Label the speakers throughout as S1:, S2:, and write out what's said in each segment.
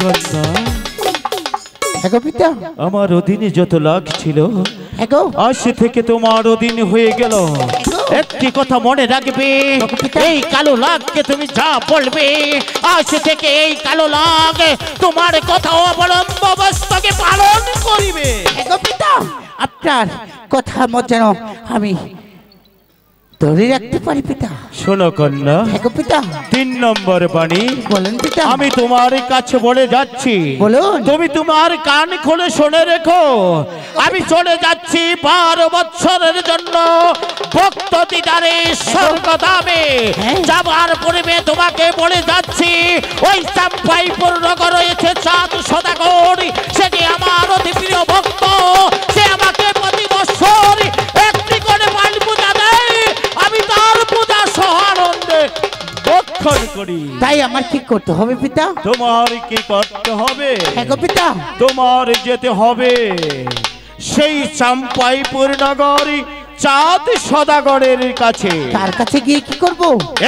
S1: কন্যা
S2: হ্যাঁ
S1: আমার অধীনে যত লাখ ছিল
S2: হ্যাঁ
S1: আজ থেকে তোমার অধীন হয়ে গেল।
S3: একটি কথা মনে রাখবে। এই কালো লাগকে তুমি যা বলবে আজ থেকে এই কালো লাগ তোমার কথা অবলম্বস্তকে পালন করিবে।
S2: আপনার কথা মত যেন আমি ধরে রাখতে পারি পিতা।
S1: শোনো কন্যা
S2: পিতা।
S1: তিন নম্বর বাণী।
S2: বলেন পিতা।
S1: আমি তোমার কাছে বলে যাচ্ছি।
S2: বলুন।
S1: তুমি তোমার কান খুলে শুনে রেখো। আমি চলে যাচ্ছি বারো বছরের জন্য। ভক্ত দিদারে স্বর্গদামে
S2: হ্যাঁ।
S3: যাবার পূর্বে তোমাকে বলে যাচ্ছি ওই চাম্পাইপুর নগর রয়েছে চাঁদ সদাগর। সেটি আমার অতি প্রিয় ভক্ত সে আমাকে প্রতি বছর একটি করে মাল পূজা দেয়। আমি তার পূজা সহানন্দে
S1: ভক্ষণ করি।
S2: তাই আমার কি করতে হবে পিতা?
S1: তোমার কি করতে হবে?
S2: হ্যাঁ গো পিতা।
S1: তোমার যেতে হবে। সেই চাম্পাইপুর নগরী চাঁদ সদাগরের কাছে।
S2: তার কাছে গিয়ে কি করব?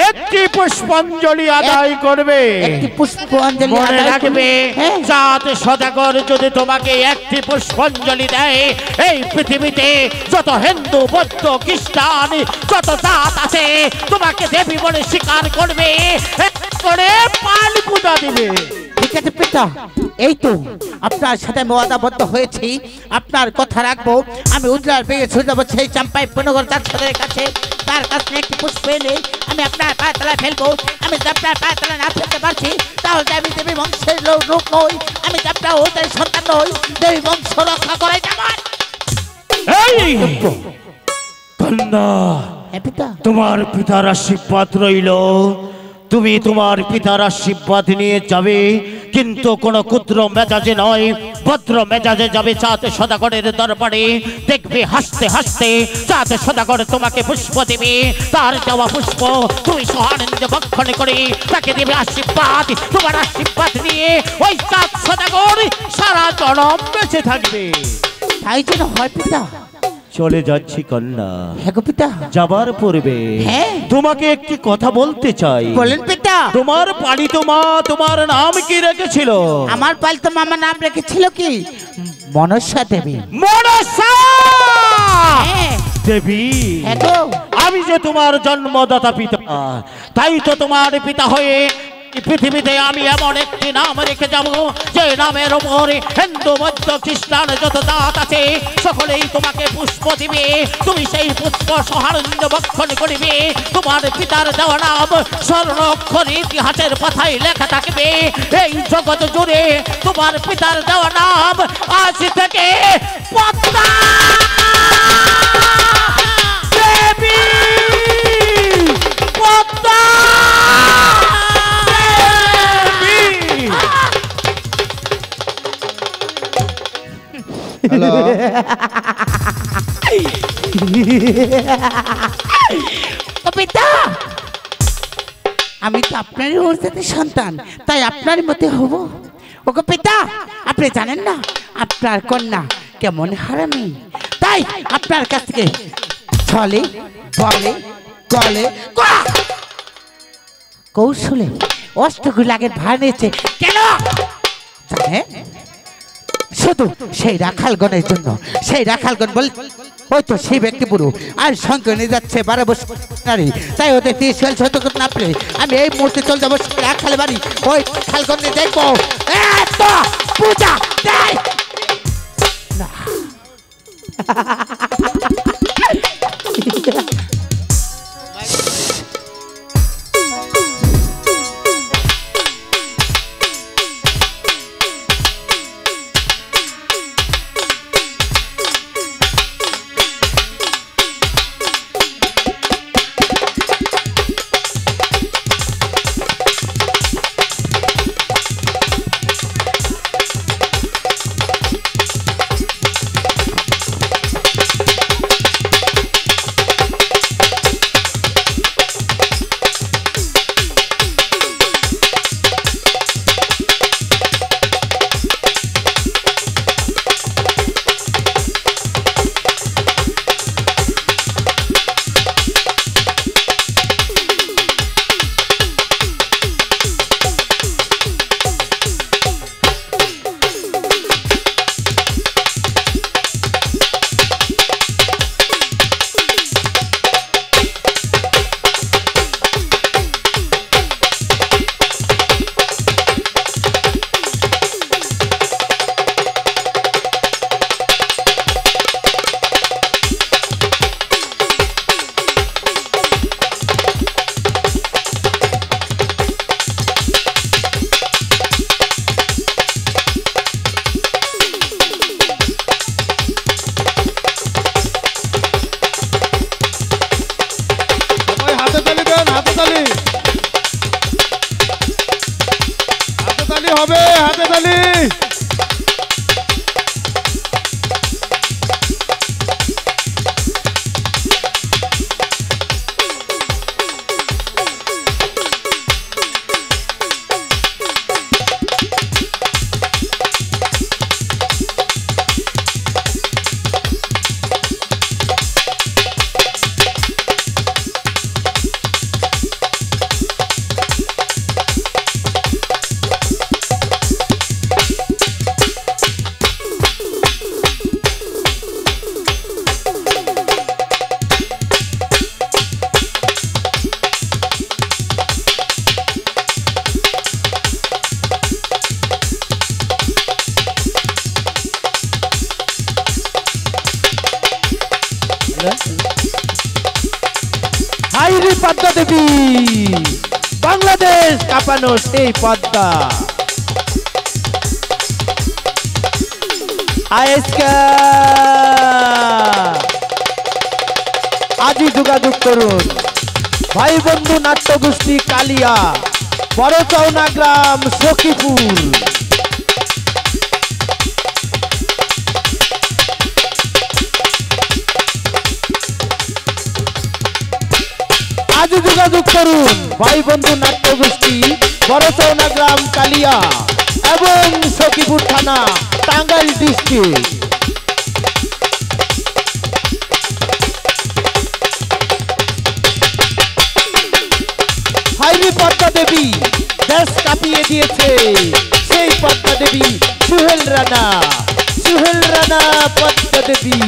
S1: একটি পুষ্পাঞ্জলি আদায় করবে।
S2: একটি পুষ্প অঞ্জলি
S3: মনে
S2: আদায়
S3: রাখবে
S2: হ্যাঁ।
S3: চাঁদ সদাগর যদি তোমাকে একটি পুষ্পাঞ্জলি দেয় এই পৃথিবীতে যত হিন্দু বৌদ্ধ খ্রিস্টান যত জাত আছে তোমাকে দেবী বলে স্বীকার করবে করে পাল পূজা দিবে।
S2: ঠিক আছে পিতা এই তো আপনার সাথে আমি ওয়াদাবদ্ধ হয়েছি। আপনার কথা রাখব। আমি উজলার পেয়ে ছুটে যাব সেই চাম্পাই পুনগর চার সাদের কাছে। তার কাছে একটি পুষ্প এনে আমি আপনার পায়ে তলায় ফেলব। আমি আপনার পায়ে তলায় না ফেলতে পারছি তাহলে আমি দেবী বংশের লোক নই। আমি আপনার ওদের সন্তান নই দেবী বংশ রক্ষা করাই আমার
S1: কন্যা
S2: হ্যাঁ পিতা।
S1: তোমার পিতার আশীর্বাদ রইল। তুমি তোমার পিতার আশীর্বাদ নিয়ে যাবে। কিন্তু কোন ক্ষুদ্র মেজাজে নয়। ভদ্র মেজাজে যাবে চাঁদ সদাগরের দরবারে। দেখবে, হাসতে হাসতে চাঁদ সদাগর তোমাকে পুষ্প দেবে। তার দেওয়া পুষ্প তুমি সহানন্দে ভক্ষণ করে তাকে দেবে আশীর্বাদ। তোমার আশীর্বাদ নিয়ে ওই চাঁদ সদাগর সারা জনম বেঁচে থাকবে।
S2: তাই যেন হয় পিতা।
S1: চলে যাচ্ছি কন্যা।
S2: হ্যাঁ গো পিতা।
S1: যাবার পূর্বে
S2: হ্যাঁ।
S1: তোমাকে একটি কথা বলতে চাই।
S2: বলেন পিতা।
S1: তোমার পালিত মা তোমার নাম কি রেখেছিল?
S2: আমার পালতো মামার নাম রেখেছিল কি? মনসা দেবী।
S1: মনসা!
S2: হ্যাঁ।
S1: দেবী আমি যে তোমার জন্মদাতা পিতা তাই তো তোমার পিতা হয়ে পৃথিবীতে আমি এমন একটি নাম রেখে যাব, যে নামের ওপরে হিন্দু মধ্য খ্রিস্টান যত দাঁত আছে, সকলেই তোমাকে পুষ্প দিবে। তুমি সেই পুষ্প সহানন্দ ভক্ষণ করিবে। তোমার পিতার দেওয়া নাম স্বর্ণ অক্ষর ইতিহাসের পাথায় লেখা থাকবে। এই জগৎ জুড়ে তোমার পিতার দেওয়া নাম
S2: পিতা আমি তো আপনারই ওরজাতের সন্তান তাই আপনার মতে হব। ওকে পিতা আপনি জানেন না আপনার কন্যা কেমন হারামি। তাই আপনার কাছ থেকে ছলে বলে কড়া, কৌশলে অষ্টগুলাগের ভার নিয়েছে। কেন? জানেন শুধু সেই রাখালগণের জন্য। সেই রাখালগণ বল ওই তো সেই ব্যক্তি পুরো আর সঙ্গে নিয়ে যাচ্ছে বারো বছর নারী। তাই ওদের তিরিশ সাল শত না পেরে আমি এই মুহূর্তে চলে যাব রাখাল বাড়ি। ওই খালগণে দেখব। এত পূজা দেয়! না।
S4: দেবী বাংলাদেশ কাঁপানো সেই পদ্মা। আয়েস্কা যোগাযোগ করুন। ভাই বন্ধু নাট্যগোষ্ঠী কালিয়া, বড়চৌনা গ্রাম সখীপুর। যোগাযোগ করুন। ভাই বন্ধু, নাট্যগোষ্ঠী, বড়চৌনা গ্রাম, কালিয়া এবং সখীপুর থানা, টাঙ্গাইল ডিস্ট্রিক্ট হাইরি পদ্মা দেবী, দেশ কাঁপিয়ে দিয়েছে। সেই পদ্মা দেবী সুহেল রানা সুহেল রানা পদ্মা দেবী।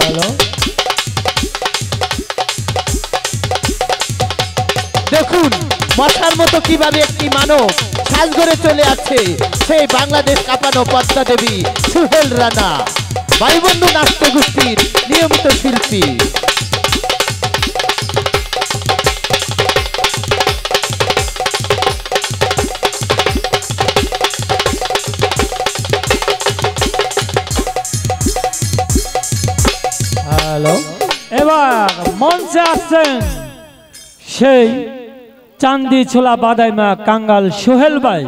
S4: হ্যালো দেখুন মশার মতো কীভাবে একটি মানব সাজ করে চলে আছে, সেই বাংলাদেশ কাঁপানো পদ্মা দেবী সুহেল রানা। ভাইবন্ধু নাট্য গোষ্ঠীর নিয়মিত শিল্পী।
S5: আসছেন সেই চান্দি ছোলা বাদাইমা কাঙ্গাল সোহেল ভাই।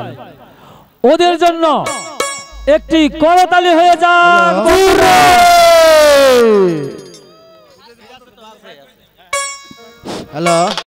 S5: ওদের জন্য একটি করতালি হয়ে যাক।
S6: হ্যালো।